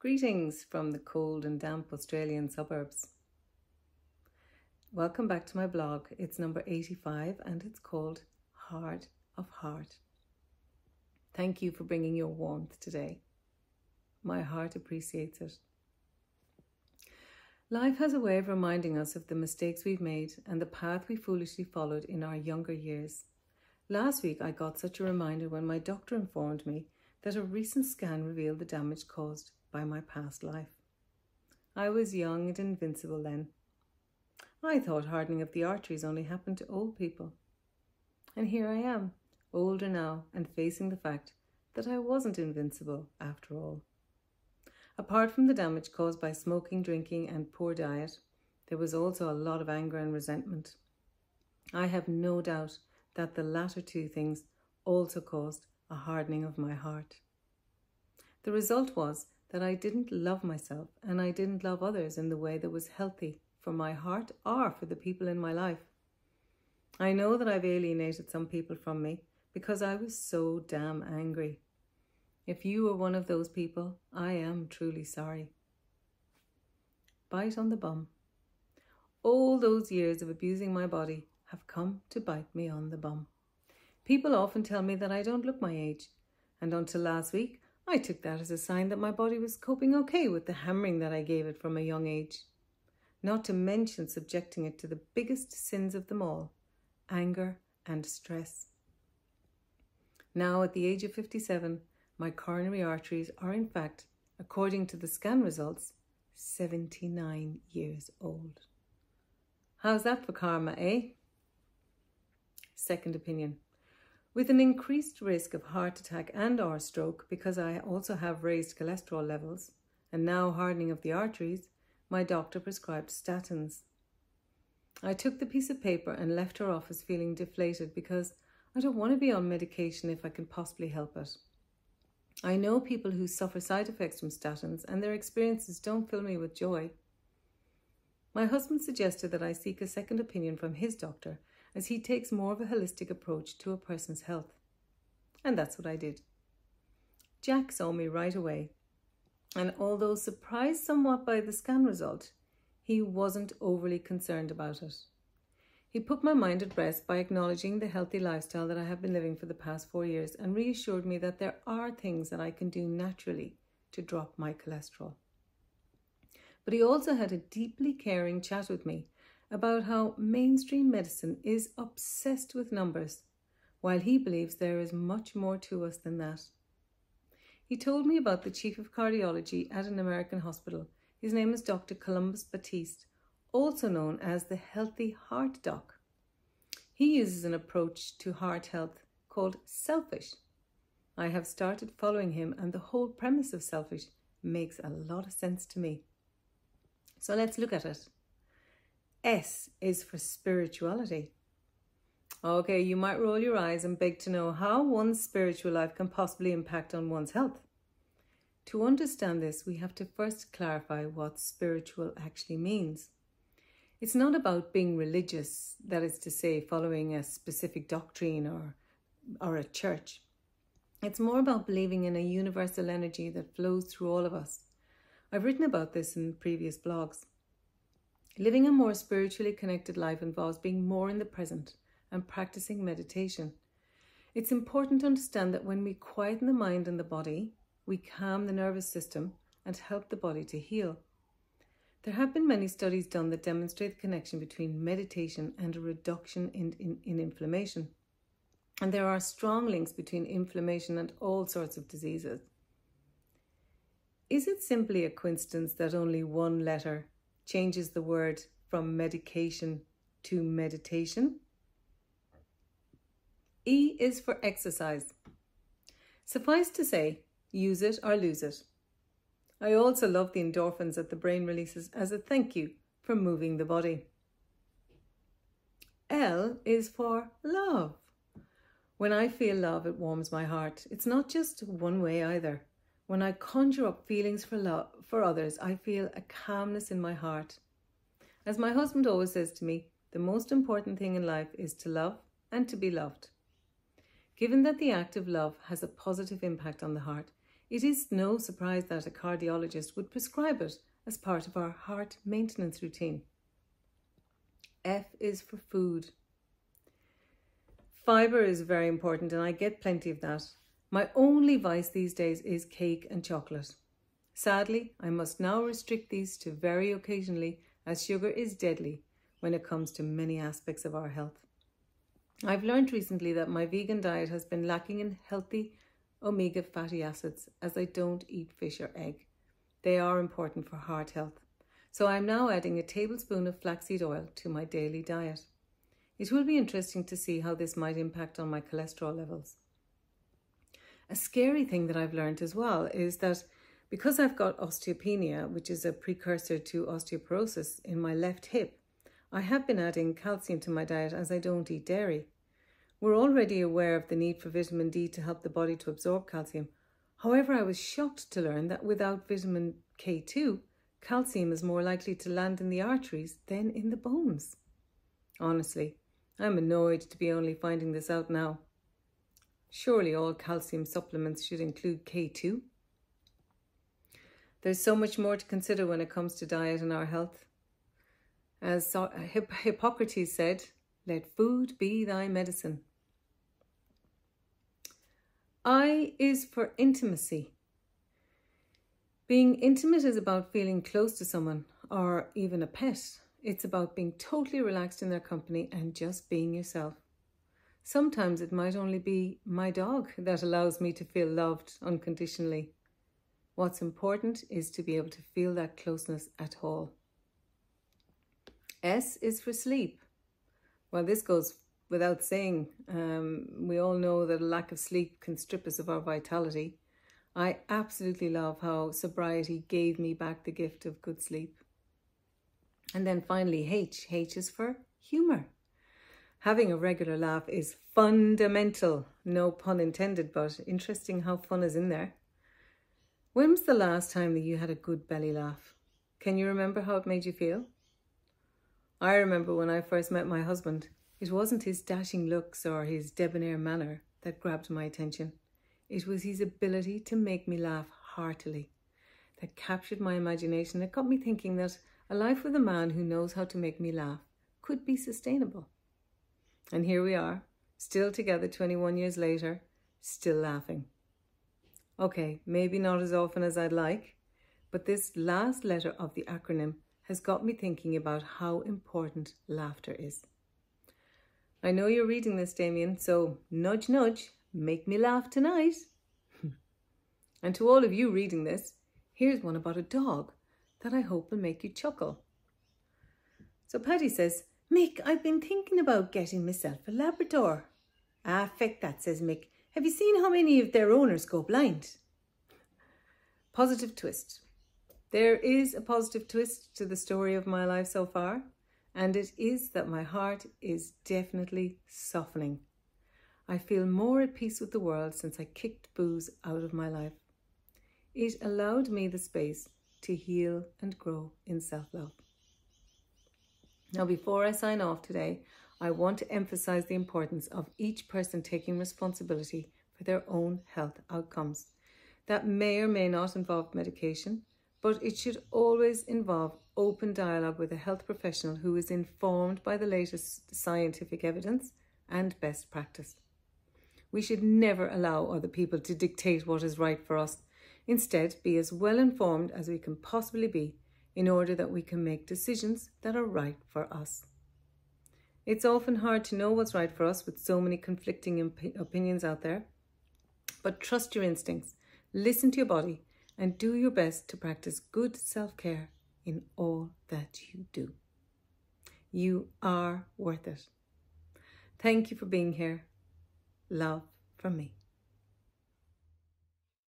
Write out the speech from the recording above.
Greetings from the cold and damp Australian suburbs. Welcome back to my blog. It's number 85 and it's called Hard of Heart. Thank you for bringing your warmth today. My heart appreciates it. Life has a way of reminding us of the mistakes we've made and the path we foolishly followed in our younger years. Last week, I got such a reminder when my doctor informed me that a recent scan revealed the damage caused by my past life. I was young and invincible then. I thought hardening of the arteries only happened to old people. And here I am, older now, and facing the fact that I wasn't invincible after all. Apart from the damage caused by smoking, drinking, and poor diet, there was also a lot of anger and resentment. I have no doubt that the latter two things also caused a hardening of my heart. The result was that I didn't love myself and I didn't love others in the way that was healthy for my heart or for the people in my life. I know that I've alienated some people from me because I was so damn angry. If you were one of those people, I am truly sorry. Bite on the bum. All those years of abusing my body have come to bite me on the bum. People often tell me that I don't look my age, and until last week, I took that as a sign that my body was coping okay with the hammering that I gave it from a young age. Not to mention subjecting it to the biggest sins of them all anger and stress. Now, at the age of 57, my coronary arteries are, in fact, according to the scan results, 79 years old. How's that for karma, eh? Second opinion. With an increased risk of heart attack and or stroke because I also have raised cholesterol levels and now hardening of the arteries, my doctor prescribed statins. I took the piece of paper and left her office feeling deflated because I don't want to be on medication if I can possibly help it. I know people who suffer side effects from statins and their experiences don't fill me with joy. My husband suggested that I seek a second opinion from his doctor as he takes more of a holistic approach to a person's health. And that's what I did. Jack saw me right away, and although surprised somewhat by the scan result, he wasn't overly concerned about it. He put my mind at rest by acknowledging the healthy lifestyle that I have been living for the past four years and reassured me that there are things that I can do naturally to drop my cholesterol. But he also had a deeply caring chat with me about how mainstream medicine is obsessed with numbers, while he believes there is much more to us than that. He told me about the chief of cardiology at an American hospital. His name is Dr. Columbus Batiste, also known as the Healthy Heart Doc. He uses an approach to heart health called selfish. I have started following him, and the whole premise of selfish makes a lot of sense to me. So let's look at it. S is for spirituality. Okay, you might roll your eyes and beg to know how one's spiritual life can possibly impact on one's health. To understand this, we have to first clarify what spiritual actually means. It's not about being religious, that is to say, following a specific doctrine or, or a church. It's more about believing in a universal energy that flows through all of us. I've written about this in previous blogs. Living a more spiritually connected life involves being more in the present and practicing meditation. It's important to understand that when we quieten the mind and the body, we calm the nervous system and help the body to heal. There have been many studies done that demonstrate the connection between meditation and a reduction in, in, in inflammation. And there are strong links between inflammation and all sorts of diseases. Is it simply a coincidence that only one letter changes the word from medication to meditation. E is for exercise. Suffice to say, use it or lose it. I also love the endorphins that the brain releases as a thank you for moving the body. L is for love. When I feel love, it warms my heart. It's not just one way either. When I conjure up feelings for love for others, I feel a calmness in my heart. As my husband always says to me, the most important thing in life is to love and to be loved. Given that the act of love has a positive impact on the heart, it is no surprise that a cardiologist would prescribe it as part of our heart maintenance routine. F is for food. Fibre is very important, and I get plenty of that. My only vice these days is cake and chocolate. Sadly, I must now restrict these to very occasionally, as sugar is deadly when it comes to many aspects of our health. I've learned recently that my vegan diet has been lacking in healthy omega fatty acids as I don't eat fish or egg. They are important for heart health. So I'm now adding a tablespoon of flaxseed oil to my daily diet. It will be interesting to see how this might impact on my cholesterol levels. A scary thing that I've learned as well is that because I've got osteopenia, which is a precursor to osteoporosis in my left hip, I have been adding calcium to my diet as I don't eat dairy. We're already aware of the need for vitamin D to help the body to absorb calcium. However, I was shocked to learn that without vitamin K2, calcium is more likely to land in the arteries than in the bones. Honestly, I'm annoyed to be only finding this out now. Surely all calcium supplements should include K2. There's so much more to consider when it comes to diet and our health. As Hippocrates said, let food be thy medicine. I is for intimacy. Being intimate is about feeling close to someone or even a pet. It's about being totally relaxed in their company and just being yourself. Sometimes it might only be my dog that allows me to feel loved unconditionally. What's important is to be able to feel that closeness at all. S is for sleep. Well, this goes without saying. Um, we all know that a lack of sleep can strip us of our vitality. I absolutely love how sobriety gave me back the gift of good sleep. And then finally, H. H is for humour. Having a regular laugh is fundamental. No pun intended, but interesting how fun is in there. When was the last time that you had a good belly laugh? Can you remember how it made you feel? I remember when I first met my husband. It wasn't his dashing looks or his debonair manner that grabbed my attention. It was his ability to make me laugh heartily that captured my imagination. It got me thinking that a life with a man who knows how to make me laugh could be sustainable. And here we are, still together 21 years later, still laughing. Okay, maybe not as often as I'd like, but this last letter of the acronym has got me thinking about how important laughter is. I know you're reading this, Damien, so nudge, nudge, make me laugh tonight. and to all of you reading this, here's one about a dog that I hope will make you chuckle. So Patty says, Mick, I've been thinking about getting myself a Labrador. Ah, feck that, says Mick. Have you seen how many of their owners go blind? Positive twist. There is a positive twist to the story of my life so far and it is that my heart is definitely softening. I feel more at peace with the world since I kicked booze out of my life. It allowed me the space to heal and grow in self love. Now, before I sign off today, I want to emphasize the importance of each person taking responsibility for their own health outcomes. That may or may not involve medication, but it should always involve open dialogue with a health professional who is informed by the latest scientific evidence and best practice. We should never allow other people to dictate what is right for us. Instead, be as well informed as we can possibly be in order that we can make decisions that are right for us. It's often hard to know what's right for us with so many conflicting op- opinions out there. But trust your instincts, listen to your body, and do your best to practice good self care in all that you do. You are worth it. Thank you for being here. Love from me.